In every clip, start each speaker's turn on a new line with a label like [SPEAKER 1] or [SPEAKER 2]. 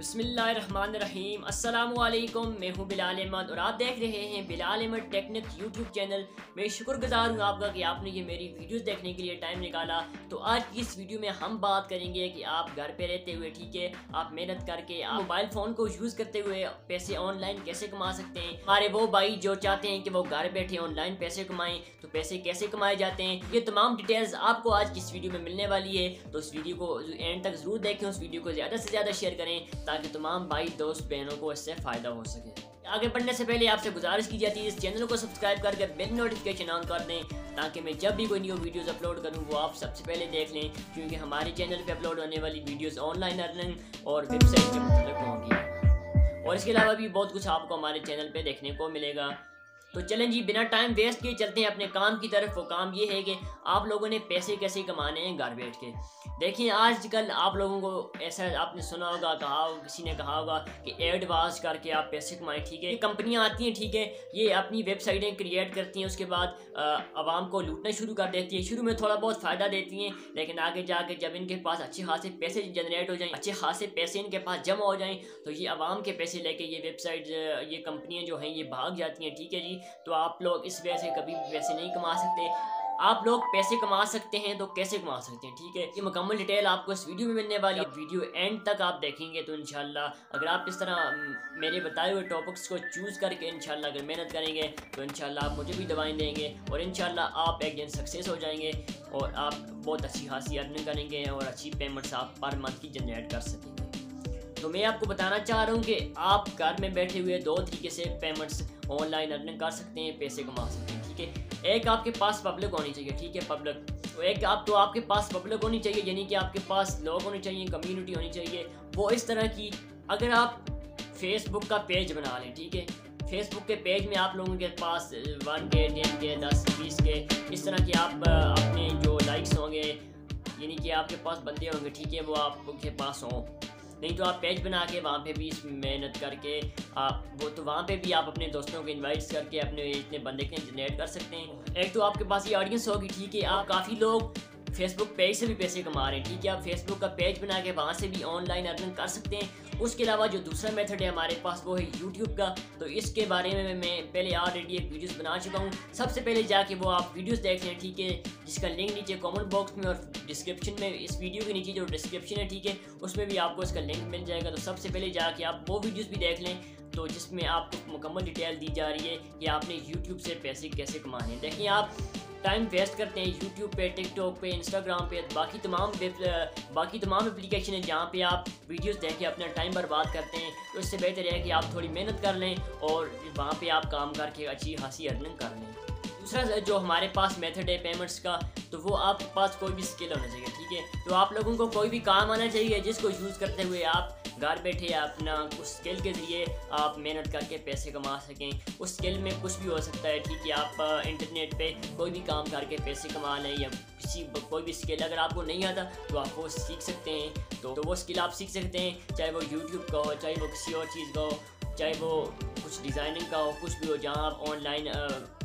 [SPEAKER 1] अस्सलाम वालेकुम मैं हूँ बिलाल अहमद और आप देख रहे हैं Bilal Ahmed technique YouTube channel. मैं शुक्रगुजार हूँ आपका कि आपने ये मेरी वीडियोस देखने के लिए टाइम निकाला। तो आज की इस वीडियो में हम बात करेंगे कि आप घर पे रहते हुए, ठीक है, आप मेहनत करके, आप मोबाइल फ़ोन को यूज़ करते हुए पैसे ऑनलाइन कैसे कमा सकते हैं? हमारे वो भाई जो चाहते हैं कि वो घर बैठे ऑनलाइन पैसे कमाएँ तो पैसे कैसे कमाए जाते हैं? ये तमाम डिटेल्स आपको आज की इस वीडियो में मिलने वाली है। तो इस वीडियो को एंड तक ज़रूर देखें, उस वीडियो को ज़्यादा से ज़्यादा शेयर करें ताकि तमाम भाई दोस्त बहनों को इससे फ़ायदा हो सके। आगे बढ़ने से पहले आपसे गुजारिश की जाती है, इस चैनल को सब्सक्राइब करके बिल नोटिफिकेशन ऑन कर दें, ताकि मैं जब भी कोई न्यू वीडियोस अपलोड करूँ, वो आप सबसे पहले देख लें, क्योंकि हमारे चैनल पे अपलोड होने वाली वीडियोस ऑनलाइन अर्निंग और वेबसाइट के मुतल होंगी। और इसके अलावा भी बहुत कुछ आपको हमारे चैनल पर देखने को मिलेगा। तो चलें जी, बिना टाइम वेस्ट किए चलते हैं अपने काम की तरफ़। वो काम ये है कि आप लोगों ने पैसे कैसे कमाने हैं घर बैठ के। देखिए, आजकल आप लोगों को ऐसा आपने सुना होगा, कहा होगा किसी ने कहा होगा कि एडवांस करके आप पैसे कमाएँ, ठीक है? कंपनियाँ आती हैं, ठीक है? ये अपनी वेबसाइटें क्रिएट करती हैं, उसके बाद आवाम को लूटना शुरू कर देती है। शुरू में थोड़ा बहुत फ़ायदा देती हैं, लेकिन आगे जाके जब इनके पास अच्छे खासे पैसे जनरेट हो जाएँ, अच्छे खासे पैसे इनके पास जमा हो जाएँ तो ये आवाम के पैसे लेके ये वेबसाइट ये कंपनियाँ जो हैं, ये भाग जाती हैं, ठीक है जी? तो आप लोग इस वजह से कभी भी पैसे नहीं कमा सकते। आप लोग पैसे कमा सकते हैं तो कैसे कमा सकते हैं, ठीक है? ये मुकम्मल डिटेल आपको इस वीडियो में मिलने वाली है। वीडियो एंड तक आप देखेंगे तो इनशाला अगर आप इस तरह मेरे बताए हुए टॉपिक्स को चूज़ करके इनशाला अगर मेहनत करेंगे तो इनशाला आप मुझे भी दवाएँ देंगे और इनशाला आप एक दिन सक्सेस हो जाएँगे और आप बहुत अच्छी खासी अर्निंग करेंगे और अच्छी पेमेंट्स आप पर मंथ की जनरेट कर सकेंगे। तो मैं आपको बताना चाह रहा हूँ कि आप घर में बैठे हुए दो तरीके से पेमेंट्स ऑनलाइन अर्निंग कर सकते हैं, पैसे कमा सकते हैं, ठीक है? एक आपके पास पब्लिक होनी चाहिए, ठीक है पब्लिक तो एक आप तो आपके पास पब्लिक होनी चाहिए, यानी कि आपके पास लोग होने चाहिए कम्युनिटी होनी चाहिए, वो इस तरह की, अगर आप फेसबुक का पेज बना लें, ठीक है? फेसबुक के पेज में आप लोगों के पास वन के टेन के दस, बीस के इस तरह के आप, अपने जो लाइक्स होंगे, यानी कि आपके पास बंदे होंगे, ठीक है, वो आपके पास हों। नहीं तो आप पेज बना के वहाँ पे भी मेहनत करके आप, वो तो वहाँ पे भी आप अपने दोस्तों को इनवाइट करके अपने इतने बंदे के जनरेट कर सकते हैं। एक तो आपके पास ये ऑडियंस होगी, ठीक है, आप काफ़ी लोग फेसबुक पेज से भी पैसे कमा रहे हैं, ठीक है? आप फेसबुक का पेज बना के वहाँ से भी ऑनलाइन अर्निंग कर सकते हैं। उसके अलावा जो दूसरा मेथड है हमारे पास, वो है यूट्यूब का। तो इसके बारे में मैं पहले ऑलरेडी एक वीडियोस बना चुका हूँ। सबसे पहले जाके वो आप वीडियोस देख लें, ठीक है? जिसका लिंक नीचे कमेंट बॉक्स में और डिस्क्रिप्शन में, इस वीडियो के नीचे जो डिस्क्रिप्शन है, ठीक है? उसमें भी आपको इसका लिंक मिल जाएगा। तो सबसे पहले जाके आप वो वीडियोज़ भी देख लें तो जिसमें आपको मुकम्मल डिटेल दी जा रही है कि आपने यूट्यूब से पैसे कैसे कमाने हैं। देखिए आप टाइम वेस्ट करते हैं यूट्यूब पे टिकटॉक पे इंस्टाग्राम पे, बाकी तमाम बाकी तमाम एप्लीकेशन है जहाँ पे आप वीडियोस देख के अपना टाइम बर्बाद करते हैं। तो इससे बेहतर है कि आप थोड़ी मेहनत कर लें और वहाँ पे आप काम करके अच्छी खासी अर्निंग कर लें। दूसरा जो हमारे पास मेथड है पेमेंट्स का तो वो आपके पास कोई भी स्किल होना चाहिए ठीक है? तो आप लोगों को कोई भी काम आना चाहिए जिसको यूज़ करते हुए आप घर बैठे अपना उस स्किल के ज़रिए आप मेहनत करके पैसे कमा सकें। उस स्किल में कुछ भी हो सकता है ठीक है? आप इंटरनेट पे कोई भी काम करके पैसे कमा लें या किसी कोई भी स्किल अगर आपको नहीं आता तो आप वो सीख सकते हैं। तो, तो वो स्किल आप सीख सकते हैं चाहे वो यूट्यूब का हो चाहे वो किसी और चीज़ का हो चाहे वो कुछ डिज़ाइनिंग का हो कुछ भी हो जहाँ आप ऑनलाइन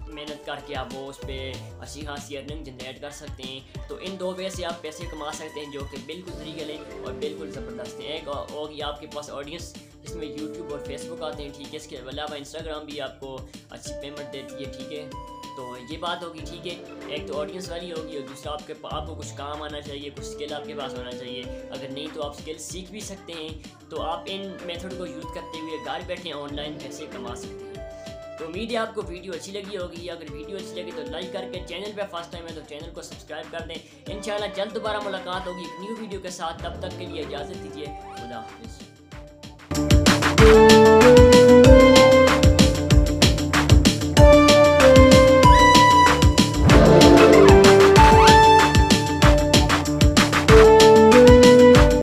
[SPEAKER 1] मेहनत करके आप वो उस पर अच्छी खासी अर्निंग जनरेट कर सकते हैं। तो इन दो वे से आप पैसे कमा सकते हैं जो कि बिल्कुल तरीके और बिल्कुल ज़बरदस्त है। एक, और ये आपके पास ऑडियंस इसमें यूट्यूब और फेसबुक आते हैं, ठीक है? इसके अलावा इंस्टाग्राम भी आपको अच्छी पेमेंट देती है, ठीक है? तो ये बात होगी, ठीक है? एक तो ऑडियंस वाली होगी और दूसरा आपके आपको कुछ काम आना चाहिए, कुछ स्किल आपके पास होना चाहिए। अगर नहीं तो आप स्किल सीख भी सकते हैं। तो आप इन मेथड को यूज़ करते हुए घर बैठे ऑनलाइन पैसे कमा सकते हैं। तो उम्मीद है आपको वीडियो अच्छी लगी होगी। अगर वीडियो अच्छी लगी तो लाइक करके चैनल पे फ़र्स्ट टाइम है तो चैनल को सब्सक्राइब कर दें। इंशाल्लाह जल्द दोबारा मुलाकात होगी एक न्यू वीडियो के साथ। तब तक के लिए इजाज़त दीजिए। खुदा हाफिज़।